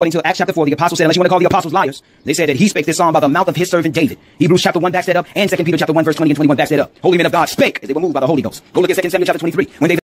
According to Acts chapter 4, the apostles said, unless you want to call the apostles liars, they said that he spake this song by the mouth of his servant David. Hebrews chapter 1 backs that up, and 2 Peter chapter 1 verse 20 and 21 backs that up. Holy men of God spake as they were moved by the Holy Ghost. Go look at 2 Samuel chapter 23. When David